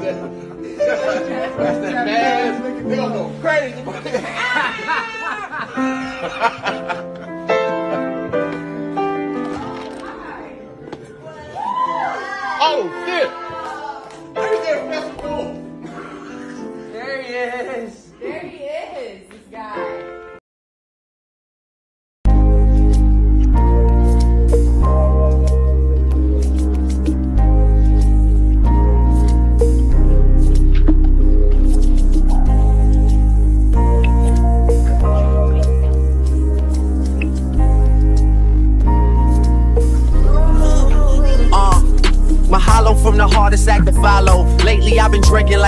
That's that man. They gonna go crazy.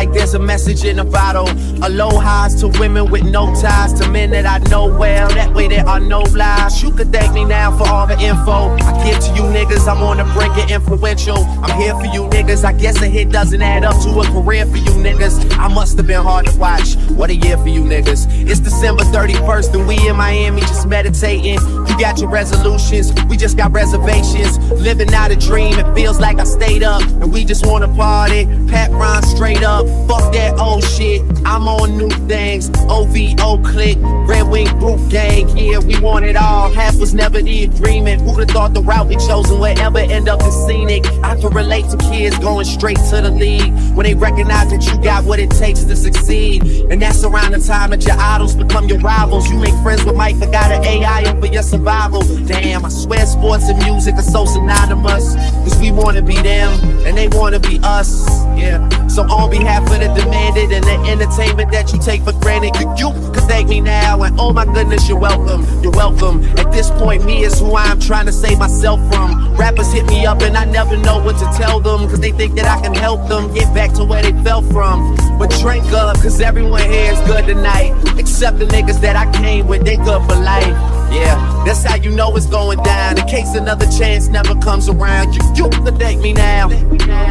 like there's a message in a bottle. Aloha's to women with no ties, to men that I know well. That way there are no lies. You could thank me now for all the info I give to you niggas. I'm on the brink of influential. I'm here for you niggas. I guess a hit doesn't add up to a career for you niggas. I must have been hard to watch. What a year for you niggas. It's December 31st and we in Miami just meditating. You got your resolutions, we just got reservations. Living out a dream, it feels like I stayed up and we just wanna party. Patrón straight up, fuck that old shit. I'm on new things. OVO click, Red Wing group gang. Yeah, we want it all. Half was never the agreement. Who'd have thought the route we chosen would ever end up as scenic? I can relate to kids going straight to the league when they recognize that you got what it takes to succeed. And that's around the time that your idols become your rivals. You make friends with Mike, but got an AI for your survival. Damn, I swear sports and music are so synonymous. Cause we wanna be them, and they wanna be us. Yeah. So on behalf of the demanded and the entertainment that you take for granted, you, you can thank me now. And oh my goodness, you're welcome. You're welcome. At this point, me is who I'm trying to save myself from. Rappers hit me up and I never know what to tell them. Cause they think that I can help them get back to where they fell from. But drink up, cause everyone here is good tonight. Except the niggas that I came with, they good for life. Yeah, that's how you know it's going down. In case another chance never comes around, you, you can thank me now.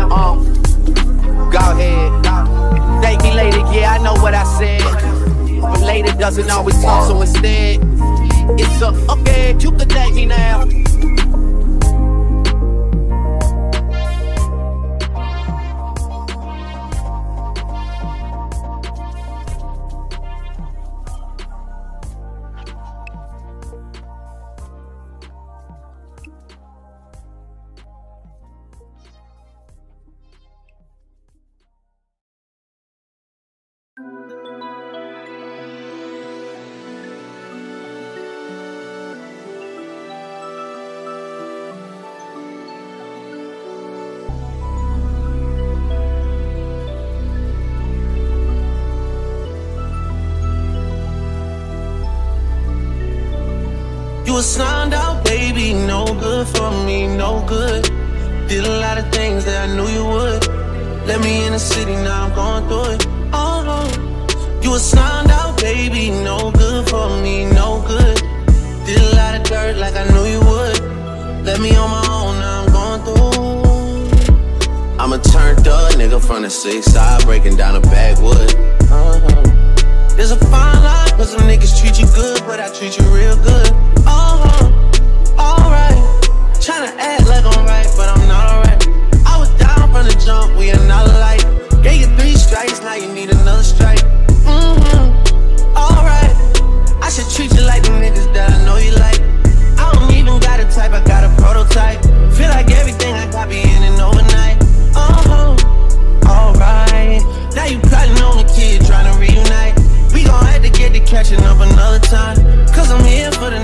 Um, go ahead. Thank me later, yeah, I know what I said. But later doesn't always come, so instead, it's a okay, you can thank me now. You a signed out baby, no good for me, no good. Did a lot of things that I knew you would. Let me in the city, now I'm going through it. Oh. You a signed out baby, no good for me, no good. Did a lot of dirt like I knew you would. Let me on my own, now I'm going through. I'm a turned up nigga from the six side, breaking down a backwood. Uh-huh. There's a fine line, cause some niggas treat you good, but I treat you real good. Uh-huh, alright. Tryna act like I'm right, but I'm not alright. I was down from the jump, we are not alike. Gave you three strikes, now you need another strike. Mm-hmm, alright. I should treat you like the niggas that I know you like. I don't even got a type, I got a prototype. Feel like everything I got be in and overnight. Uh-huh, alright. Now you plotting catching up another time. Cause I'm here for the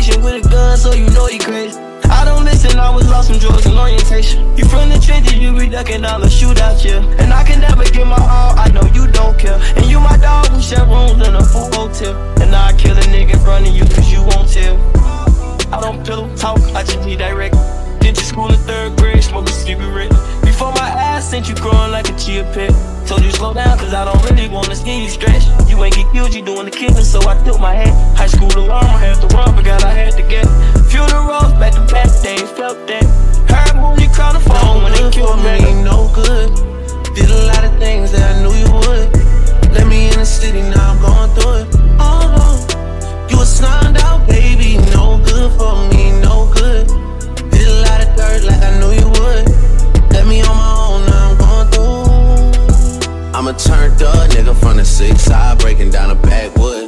With a gun, so you know he crazy. I don't listen, I was lost some drugs and orientation. You from the trenches, you be ducking all the shootouts, yeah. And I can never give my all, I know you don't care. And you my dog, we share rooms in a football tell. And I kill a nigga in of you, cause you won't tell. I don't pillow talk, I just need direct. You school in third grade, smoke a cigarette. Before my ass sent you growing like a chia pet. Told you slow down, cause I don't really wanna see you stretch. You ain't get killed, you doing the killing, so I tilt my head. High school alarm, I had to run, forgot I had to get. Funerals, back to back, they ain't felt that. Heard movie crowd the phone when they killed me. no good. Did a lot of things that I knew you would. Let me in the city, now I'm going through it. Dirt like I knew you would. Let me on my own, now I'm going through. I'm a turned up nigga from the six side, breaking down a backwood.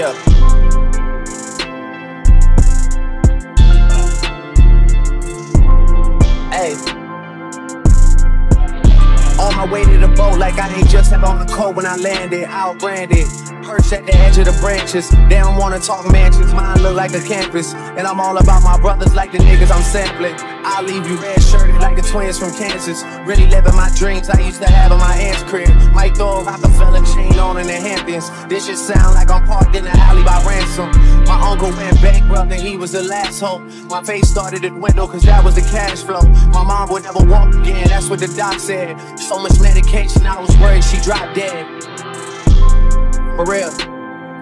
Yeah. On my way to the boat, like I ain't just have on the coat when I landed, out branded. Perched at the edge of the branches. They don't wanna talk mansions, mine look like a campus. And I'm all about my brothers like the niggas I'm sampling. I'll leave you red shirted like the twins from Kansas. Really living my dreams I used to have in my aunt's Might a Rockefeller chain on in the Hamptons. This shit sound like I'm parked in the alley by ransom. My uncle went bankrupt and he was the last hope. My face started to dwindle cause that was the cash flow. My mom would never walk again, that's what the doc said. So much medication, I was worried she dropped dead. For real.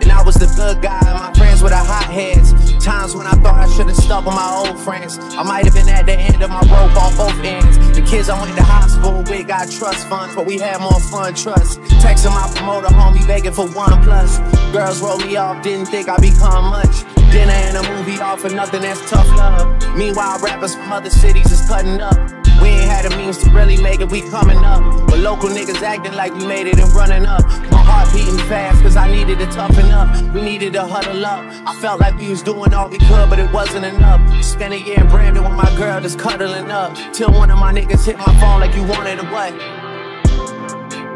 And I was the good guy, my friends were the hot heads. Times when I thought I should've stuck with my old friends. I might have been at the end of my rope on both ends. The kids I went to high school with got trust funds, but we had more fun, trust. Texting my promoter, homie, begging for one plus. Girls roll me off, didn't think I'd become much. Dinner and a movie off for nothing, that's tough love. Meanwhile, rappers from other cities is cutting up. We ain't had the means to really make it, we coming up. But local niggas acting like we made it and running up. My heart beating fast, cause I needed to toughen up. We needed to huddle up. I felt like we was doing all we could, but it wasn't enough. Spent a year in Brandon with my girl just cuddling up. Till one of my niggas hit my phone like you wanted a what?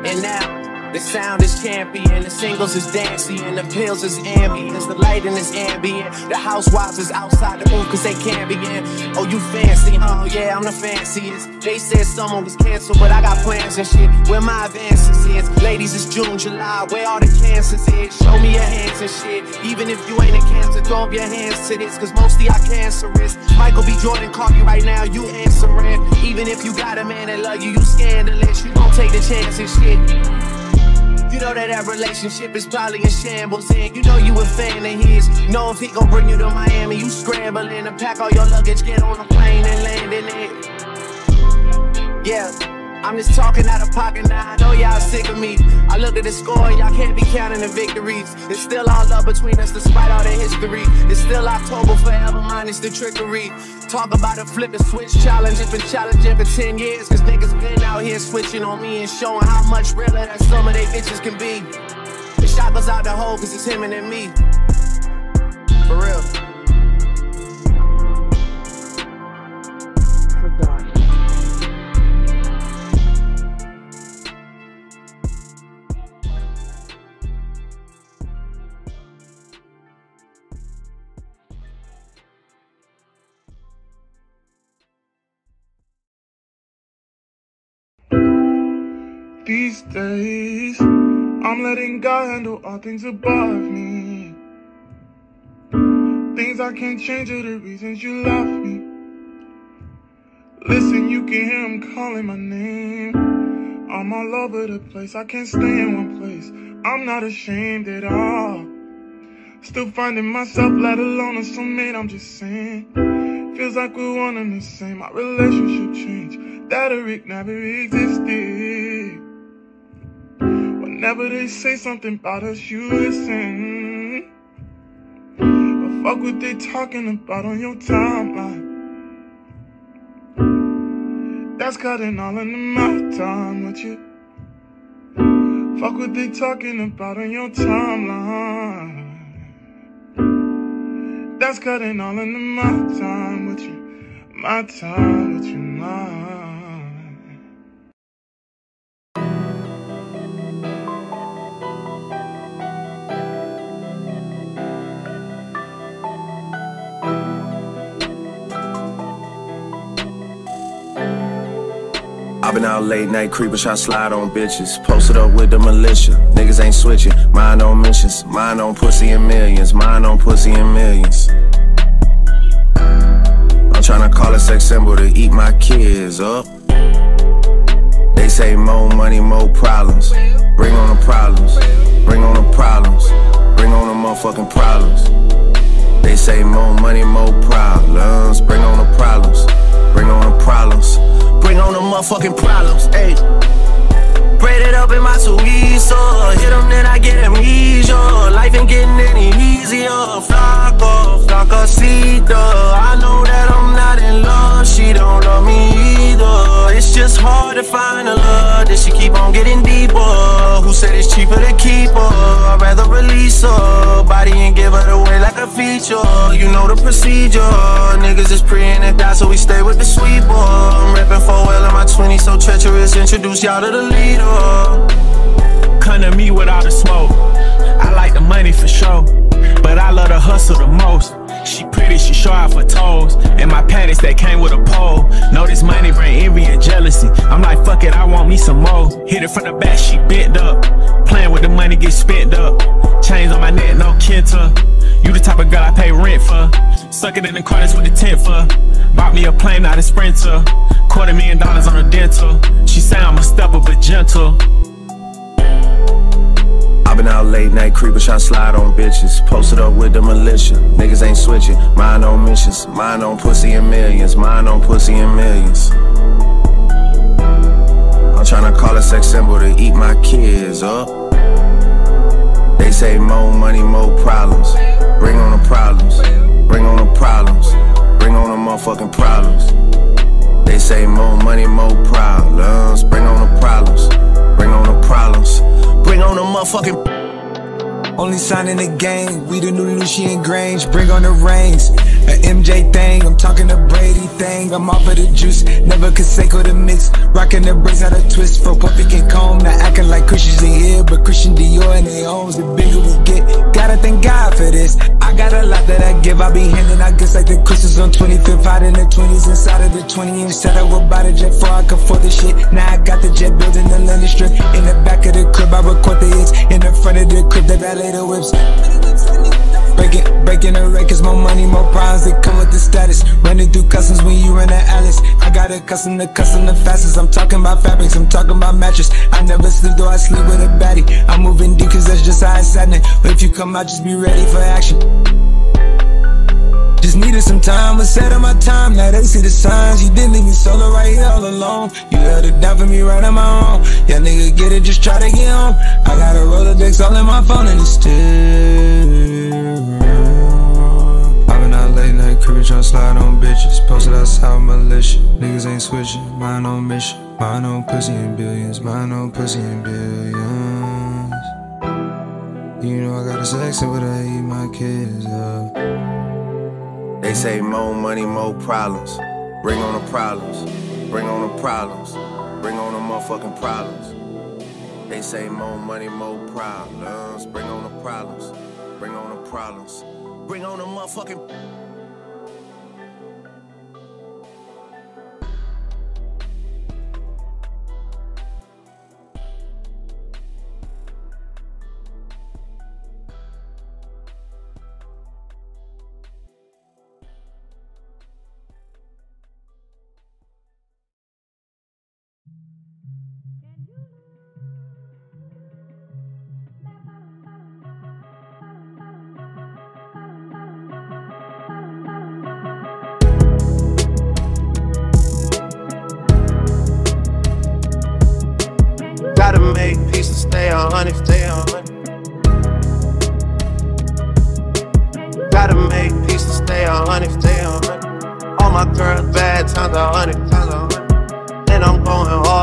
And now, the sound is champion, the singles is dancing, and the pills is ambience, the lighting is ambient, the housewives is outside the booth cause they can't be in. Oh, you fancy, huh? Yeah, I'm the fanciest. They said someone was canceled, but I got plans and shit. Where my advances is, ladies, it's June, July, where all the cancers is. Show me your hands and shit. Even if you ain't a cancer, throw up your hands to this, cause mostly I cancerous. Michael B. Jordan call you right now, you answering. Even if you got a man that love you, you scandalous. You gon' take the chance and shit. You know that that relationship is probably in shambles And you know you a fan of his. Know if he gon' bring you to Miami You scrambling to pack all your luggage Get on a plane and land in it. Yeah I'm just talking out of pocket now. I know y'all sick of me. I look at the score y'all can't be counting the victories. It's still all love between us despite all the history. It's still October forever minus the trickery. Talk about a flip and switch challenge. It's been challenging for 10 years. Cause niggas been out here switching on me and showing how much realer that some of they bitches can be. The shot goes out the hole cause it's him and me. For real. These days, I'm letting God handle all things above me. Things I can't change are the reasons you love me. Listen, you can hear him calling my name. I'm all over the place, I can't stay in one place. I'm not ashamed at all. Still finding myself, let alone a soulmate, I'm just saying. Feels like we're one and the same, our relationship changed. That a Rick never existed. Whenever they say something about us, you listen. But fuck what they talking about on your timeline. That's cutting all into my time with you. Fuck what they talking about on your timeline. That's cutting all into my time with you, my time with you, mine. Been out late night creeping, try slide on bitches. Posted up with the militia. Niggas ain't switching. Mind on missions. Mind on pussy and millions. Mind on pussy and millions. I'm trying to call a sex symbol to eat my kids up. They say more money, more problems. Bring on the problems. Bring on the problems. Bring on the motherfucking problems. They say more money, more problems. Bring on the problems. Bring on the problems. Bring on the motherfucking problems, ayy. Braided up in my Suizo. Hit them, then I get amnesia. Life ain't getting any easier. Flaco, flacosita. I know that I'm not in love. She don't love me either. It's just hard to find a love that she keep on getting deeper. Who said it's cheaper? I'd release. Body and give her away like a feature. You know the procedure. Niggas is praying and die, so we stay with the sweeper. I'm reppin' for well in my 20s, so treacherous. Introduce y'all to the leader. Come to me without the smoke. I like the money for sure, but I love the hustle the most. She pretty, she show out for toes. And my panties that came with a pole. Know this money bring envy and jealousy. I'm like, fuck it, I want me some more. Hit it from the back, she bent up. Playing with the money, get spent up. Kinta. You the type of girl I pay rent for. Suck it in the corners with the tent for. Bought me a plane, not a sprinter. Quarter million dollars on a dental. She say I'm a stepper, but gentle. i been out late night creeping, try slide on bitches. Posted up with the militia. Niggas ain't switching. Mind on missions. Mind on pussy and millions. Mind on pussy and millions. I'm trying to call a sex symbol to eat my kids up. They say more money, more problems. Bring on the problems. Bring on the problems. Bring on the motherfucking problems. They say more money, more problems. Bring on the problems. Bring on the problems. Bring on the motherfucking. Only sign in the game, we the new Lucian Grainge, bring on the reins. A MJ thing, I'm talking a Brady thing. I'm off of the juice, never Canseco the mix. Rocking the braids out of twist for Puffy can Comb. Not acting like Christians in here, but Christian Dior and their homes. The bigger we get, gotta thank God for this. I got a lot that I give, I be handing I guess like the Christmas on 25th, out in the 20s, inside of the 20 inch. Said I would buy the jet before I could afford the shit. Now I got the jet building the London strip. In the back of the crib, I record the hits. In the front of the crib, the valet the whips. Breaking, breaking the records, more money, more problems that come with the status. Running through customs when you run at Alice. I got a custom to custom the fastest. I'm talking about fabrics, I'm talking about mattress. I never sleep, though I sleep with a baddie. I'm moving deep, cause that's just how it's happening. But if you come out, just be ready for action. Just needed some time, was set on my time. Now they see the signs. You didn't leave me solo right here all alone. You held it down for me right on my own. Yeah, nigga, get it, just try to get home. I got a Rolodex all in my phone and it's still. I've been out late night, creeping, tryna slide on bitches. Posted outside militia. Niggas ain't switching, mind on mission. Mind on pussy and billions, mind on pussy and billions. You know I got a sex but I eat my kids up. They say more money, more problems. Bring on the problems. Bring on the problems. Bring on the motherfucking problems. They say more money, more problems. Bring on the problems. Bring on the problems. Bring on the motherfucking.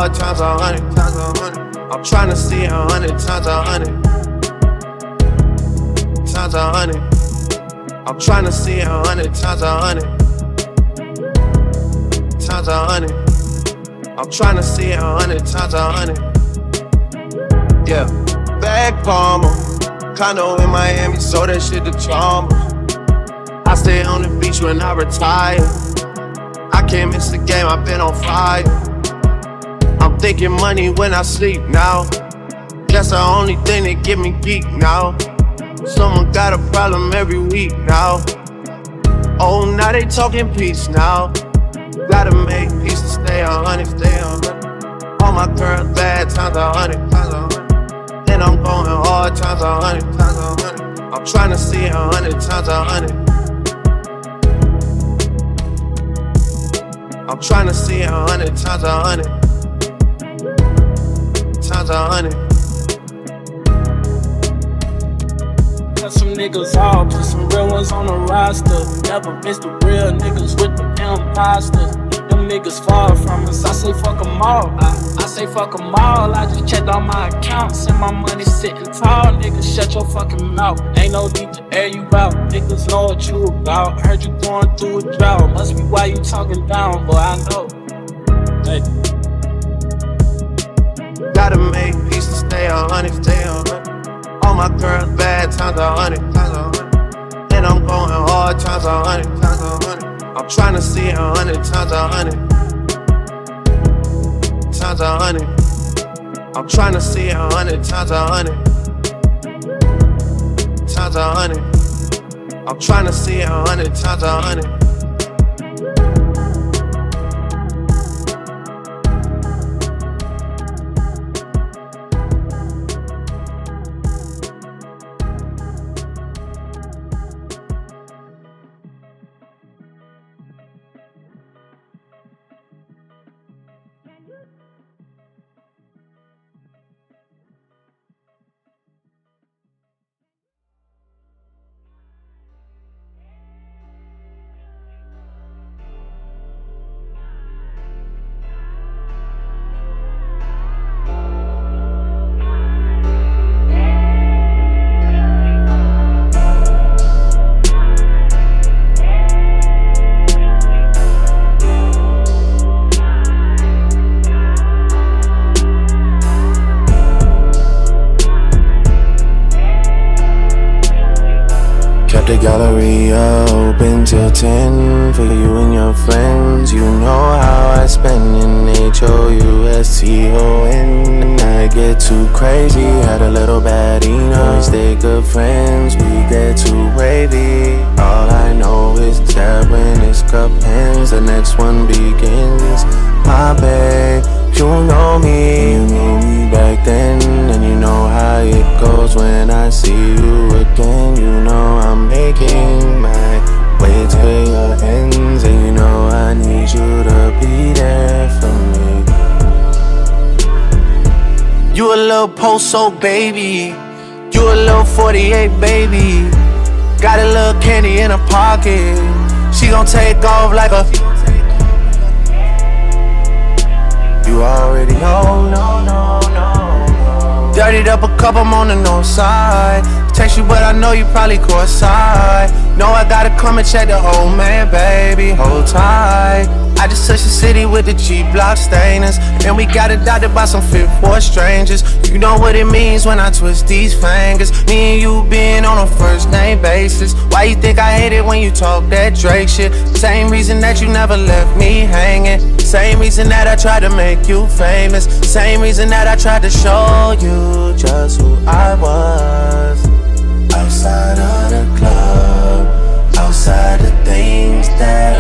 Hundred, times a hundred. Times a hundred. I'm trying to see a hundred times a hundred. Times a hundred. I'm trying to see a hundred times a hundred. Times a hundred. I'm trying to see a hundred times a hundred. Yeah. Back palmer. Condo in Miami, so that shit the trauma. I stay on the beach when I retire. I can't miss the game, I've been on fire. Thinking money when I sleep now. That's the only thing that get me geek now. Someone got a problem every week now. Oh, now they talking peace now. Gotta make peace to stay on honey, stay on honey. All my girls bad times a hundred, times a hundred. And I'm going hard times a hundred, times a hundred. I'm trying to see a hundred times a hundred. I'm trying to see a hundred times a hundred times a hundred. Cut some niggas off, put some real ones on the roster. Never miss the real niggas with the imposters. Them niggas far from us, I say fuck them all. I, I say fuck them all, I just checked all my accounts and my money sitting tall. Niggas, shut your fucking mouth. Ain't no need to air you out. Niggas know what you about. Heard you going through a drought. Must be why you talking down, but I know. Hey. Gotta make peace to stay on honey, stay on honey. All my girls bad times a hundred, times a hundred. And I'm going hard times a hundred, times a hundred. I'm trying to see a hundred times a hundred. Times a hundred. I'm trying to see a hundred times a hundred. Times a hundred. I'm trying to see a hundred times a hundred. Till 10 for you and your friends. You know how I spend in H-O-U-S-T-O-N. I get too crazy, had a little bad enough. Stay good friends, we get too wavy. All I know is post-so baby. You a little 48 baby. Got a little candy in her pocket. She gon' take off like a. You already know, no, no, no. Dirtied up a cup, I'm on the north side. Text you, but I know you probably courtside. Know I gotta come and check the old man, baby. Hold tight. I just touched the city with the G block stainers. And we got adopted by some fifth war strangers. You know what it means when I twist these fingers. Me and you being on a first name basis. Why you think I hate it when you talk that Drake shit? Same reason that you never left me hanging. Same reason that I tried to make you famous. Same reason that I tried to show you just who I was. Outside of the club, outside the things that